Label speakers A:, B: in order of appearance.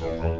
A: no, no.